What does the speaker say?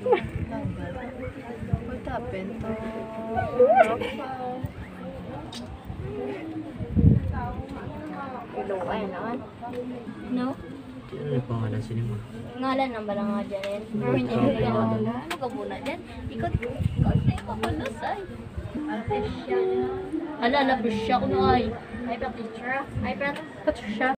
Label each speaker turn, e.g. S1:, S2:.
S1: What happened to
S2: Ilong ay naman. No?
S3: Ano yung pangalan sinima?
S2: Ngalan ng bala nga dyan eh. Pero hindi mo gano'n. Ano ka muna dyan? Ikot, ikot na yung kapalos ay. Ala, ala, siya ko na ay. Ay, Patricia. Ay, Patricia.